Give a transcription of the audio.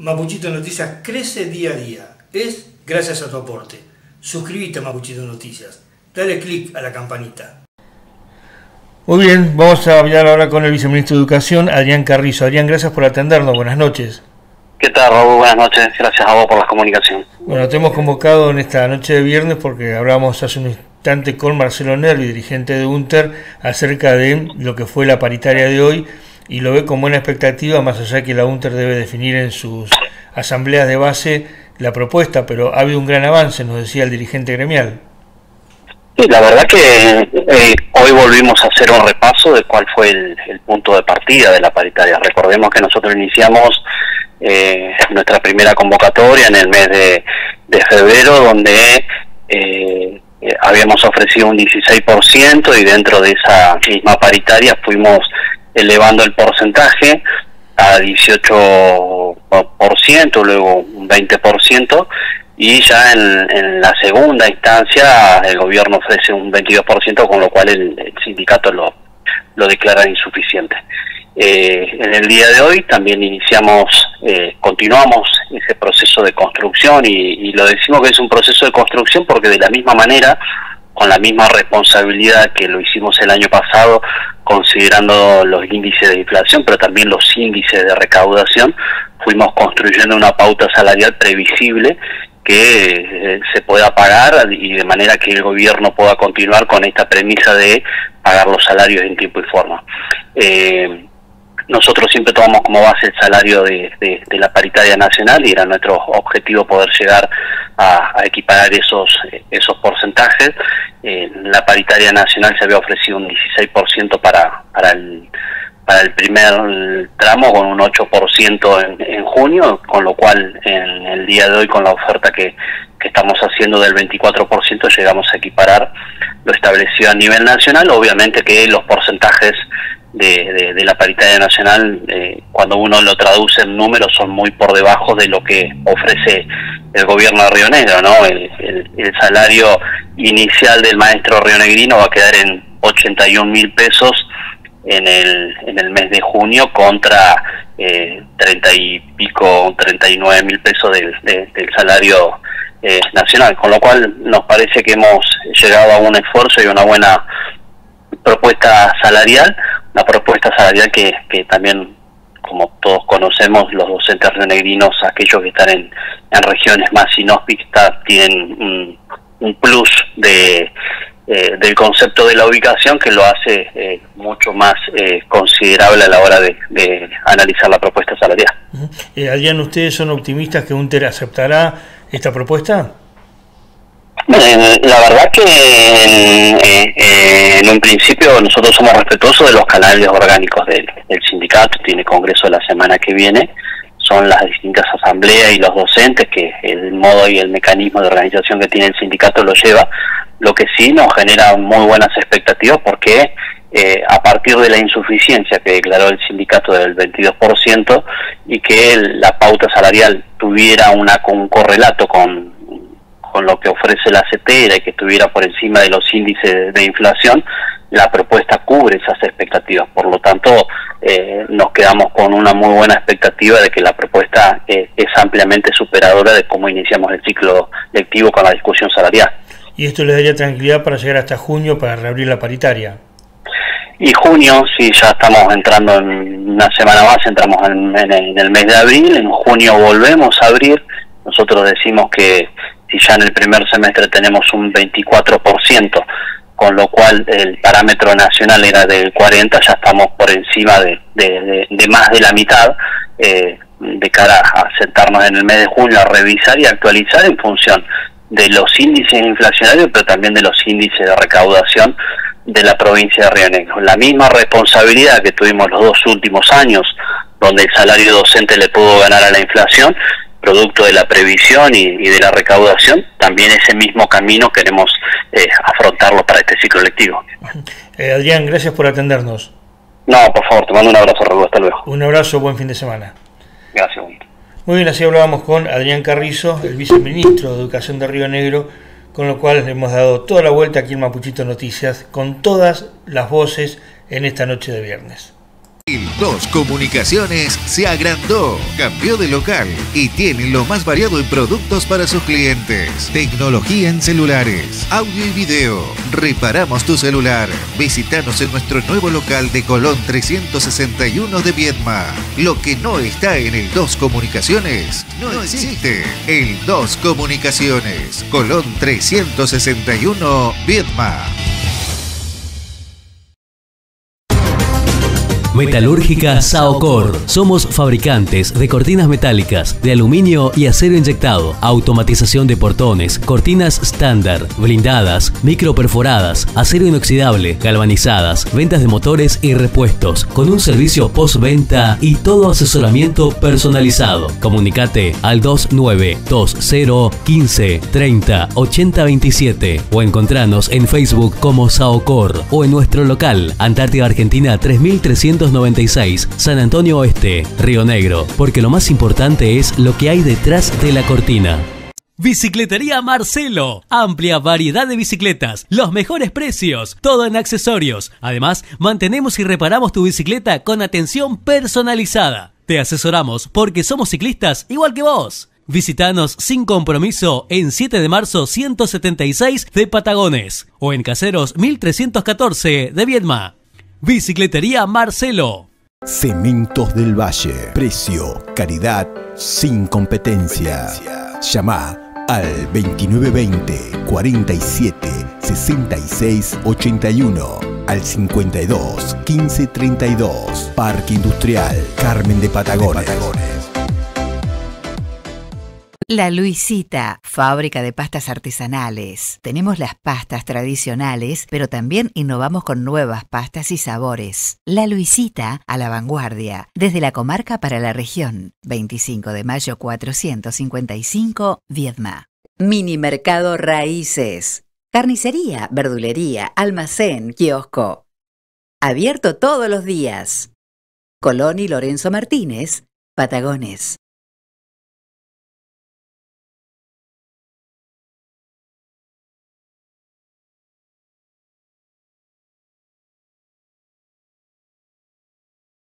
Mapuchito Noticias crece día a día. Es gracias a tu aporte. Suscríbete a Mapuchito Noticias. Dale click a la campanita. Muy bien, vamos a hablar ahora con el viceministro de Educación, Adrián Carrizo. Adrián, gracias por atendernos. Buenas noches. ¿Qué tal, Raúl? Buenas noches. Gracias a vos por la comunicación. Bueno, te hemos convocado en esta noche de viernes porque hablábamos hace un instante con Marcelo Nervi, dirigente de UNTER, acerca de lo que fue la paritaria de hoy y lo ve con buena expectativa, más allá que la UNTER debe definir en sus asambleas de base la propuesta, pero ha habido un gran avance, nos decía el dirigente gremial. Sí, la verdad que eh, hoy volvimos a hacer un repaso de cuál fue el, punto de partida de la paritaria. Recordemos que nosotros iniciamos eh, nuestra primera convocatoria en el mes de, febrero, donde eh, habíamos ofrecido un 16% y dentro de esa misma paritaria fuimos elevando el porcentaje a 18%, luego un 20%, y ya en, la segunda instancia el gobierno ofrece un 22%, con lo cual el, sindicato lo, lo declara insuficiente. Eh, en el día de hoy también iniciamos, eh, continuamos ese proceso de construcción y, lo decimos que es un proceso de construcción porque de la misma manera, con la misma responsabilidad que lo hicimos el año pasado, considerando los índices de inflación, pero también los índices de recaudación, fuimos construyendo una pauta salarial previsible que eh, se pueda pagar y de manera que el gobierno pueda continuar con esta premisa de pagar los salarios en tiempo y forma. Eh, nosotros siempre tomamos como base el salario de, la paritaria nacional y era nuestro objetivo poder llegar a, equiparar esos, esos porcentajes. En la paritaria nacional se había ofrecido un 16% para, para el para el primer tramo con un 8% en, en junio, con lo cual en el día de hoy con la oferta que, que estamos haciendo del 24% llegamos a equiparar lo establecido a nivel nacional, obviamente que los porcentajes de, de, la paritaria nacional, eh, cuando uno lo traduce en números, son muy por debajo de lo que ofrece el gobierno de Río Negro, ¿no? El, salario inicial del maestro rionegrino va a quedar en 81 mil pesos en el, en el mes de junio contra eh, 30 y pico, 39 mil pesos del, del salario eh, nacional, con lo cual nos parece que hemos llegado a un esfuerzo y una buena propuesta salarial, una propuesta salarial que, que también, como todos conocemos, los docentes rionegrinos, aquellos que están en, en regiones más inhóspitas, tienen un, un plus de, eh, del concepto de la ubicación que lo hace eh, mucho más eh, considerable a la hora de, de analizar la propuesta salarial. Adrián, ¿ustedes son optimistas que UNTER aceptará esta propuesta? La verdad que en, un principio nosotros somos respetuosos de los canales orgánicos del, sindicato, tiene congreso la semana que viene, son las distintas asambleas y los docentes que el modo y el mecanismo de organización que tiene el sindicato lo lleva, lo que sí nos genera muy buenas expectativas porque eh, a partir de la insuficiencia que declaró el sindicato del 22% y que la pauta salarial tuviera una, un correlato con con lo que ofrece la CETERA y que estuviera por encima de los índices de inflación, la propuesta cubre esas expectativas. Por lo tanto, eh, nos quedamos con una muy buena expectativa de que la propuesta eh, es ampliamente superadora de cómo iniciamos el ciclo lectivo con la discusión salarial. ¿Y esto le daría tranquilidad para llegar hasta junio para reabrir la paritaria? Y junio, sí, ya estamos entrando en una semana más, entramos en el mes de abril, en junio volvemos a abrir. Nosotros decimos que si ya en el primer semestre tenemos un 24%, con lo cual el parámetro nacional era del 40, ya estamos por encima de, de, más de la mitad, eh, de cara a sentarnos en el mes de junio a revisar y actualizar en función de los índices inflacionarios, pero también de los índices de recaudación de la provincia de Río Negro. La misma responsabilidad que tuvimos los dos últimos años, donde el salario docente le pudo ganar a la inflación, producto de la previsión y, de la recaudación, también ese mismo camino queremos eh, afrontarlo para este ciclo lectivo. Eh, Adrián, gracias por atendernos. No, por favor, te mando un abrazo, Raúl, hasta luego. Un abrazo, buen fin de semana. Gracias. Muy bien, así hablábamos con Adrián Carrizo, el viceministro de Educación de Río Negro, con lo cual le hemos dado toda la vuelta aquí en Mapuchito Noticias, con todas las voces en esta noche de viernes. El 2 Comunicaciones se agrandó, cambió de local y tiene lo más variado en productos para sus clientes. Tecnología en celulares, audio y video. Reparamos tu celular. Visítanos en nuestro nuevo local de Colón 361 de Viedma. Lo que no está en el 2 Comunicaciones no existe. El 2 Comunicaciones, Colón 361 Viedma. Metalúrgica Saocor. Somos fabricantes de cortinas metálicas, de aluminio y acero inyectado, automatización de portones, cortinas estándar, blindadas, microperforadas, acero inoxidable, galvanizadas, ventas de motores y repuestos, con un servicio postventa y todo asesoramiento personalizado. Comunicate al 2920 15 30 80 27 o encontranos en Facebook como Saocor o en nuestro local Antártida Argentina 3300 296, San Antonio Oeste, Río Negro, porque lo más importante es lo que hay detrás de la cortina. Bicicletería Marcelo. Amplia variedad de bicicletas, los mejores precios, todo en accesorios. Además, mantenemos y reparamos tu bicicleta con atención personalizada. Te asesoramos porque somos ciclistas igual que vos. Visítanos sin compromiso en 7 de marzo 176 de Patagones o en Caseros 1314 de Viedma. Bicicletería Marcelo. Cementos del Valle. Precio, calidad, sin competencia. Llama al 2920 47 66 81 al 52 15 32 Parque Industrial Carmen de Patagones. La Luisita, fábrica de pastas artesanales. Tenemos las pastas tradicionales, pero también innovamos con nuevas pastas y sabores. La Luisita, a la vanguardia, desde la comarca para la región. 25 de mayo 455, Viedma. Mini Mercado Raíces. Carnicería, verdulería, almacén, kiosco. Abierto todos los días. Colón y Lorenzo Martínez, Patagones.